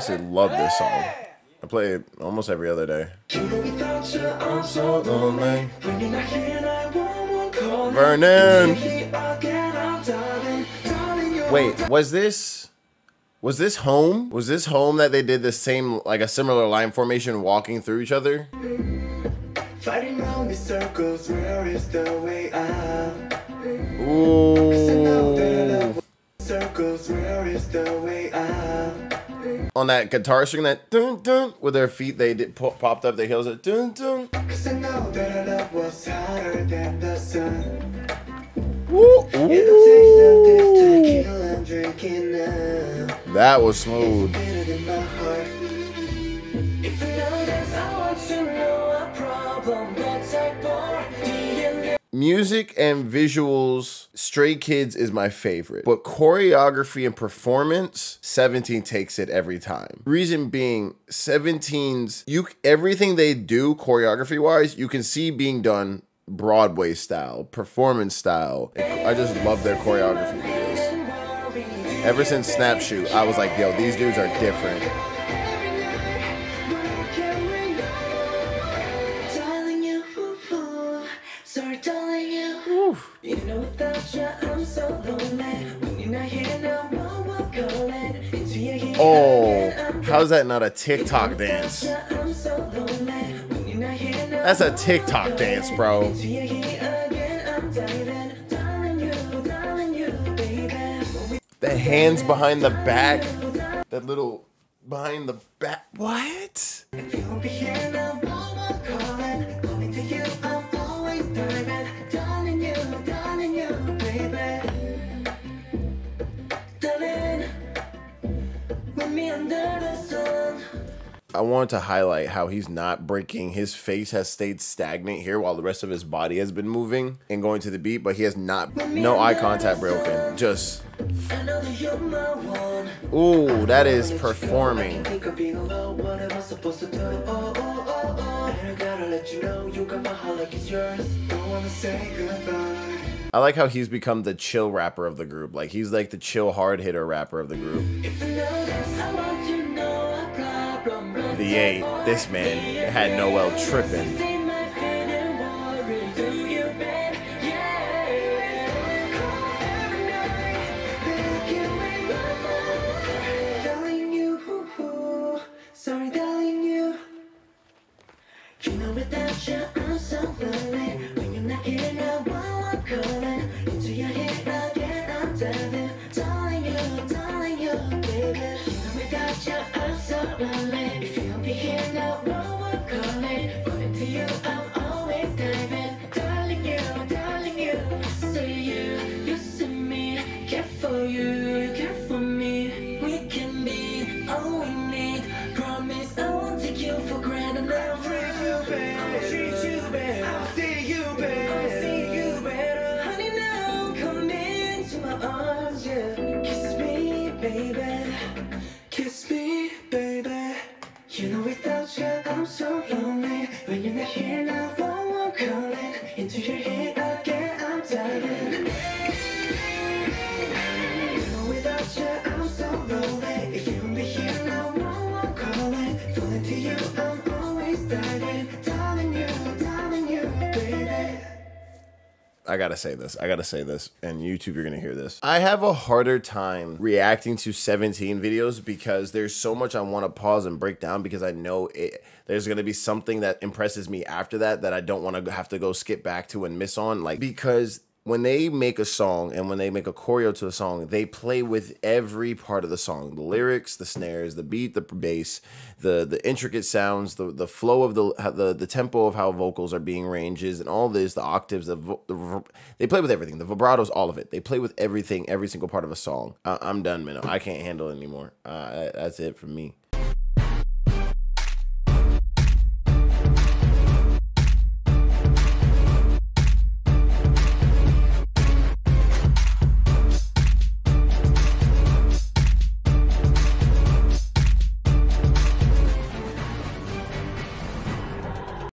I actually love this song. I play it almost every other day. Vernon. Wait, was this was this home? Was this home that they did the same like a similar line formation walking through each other? Fighting round in circles, where is the way out? Ooh. Circles, where is the way out? On that guitar string that dun dun with their feet they did pop, popped up their heels at dun dun. Cause I know that was hotter than the sun. Ooh, It'll take some this ooh. tequila I'm drinking now. That was smooth. Feel it in my heart. If you know this, I want to know a problem that's like more DNA. Music and visuals, Stray Kids is my favorite. But choreography and performance, 17 takes it every time. Reason being, 17's you everything they do choreography wise, you can see being done Broadway style, performance style. I just love their choreography videos. Ever since Snapshoot, I was like, yo, these dudes are different. Oh, how's that not a TikTok dance? I'm so lonely. When you're not here now, oh, That's a TikTok dance, bro. into your head again, I'm diving. Darling, you, darling, you, baby. The hands behind the back. That little behind the back. What? I wanted to highlight how he's not breaking. His face has stayed stagnant here while the rest of his body has been moving and going to the beat, but he has not, no eye contact broken. Just, ooh, that is performing. I like how he's become the chill rapper of the group. Like he's like the chill hard hitter rapper of the group. The eight, this man had Noel tripping. Calling, falling I gotta say this. I gotta say this. And YouTube, you're gonna hear this. I have a harder time reacting to 17 videos because there's so much I want to pause and break down because I know it. There's gonna be something that impresses me after that that I don't want to have to go skip back to and miss on. Like because when they make a song and when they make a choreo to a song, they play with every part of the song: the lyrics, the snares, the beat, the bass, the the intricate sounds, the the flow of the the the tempo of how vocals are being ranges, and all this, the octaves, the, the they play with everything, the vibratos, all of it. They play with everything, every single part of a song. I, I'm done, man. I can't handle it anymore. Uh, that's it for me.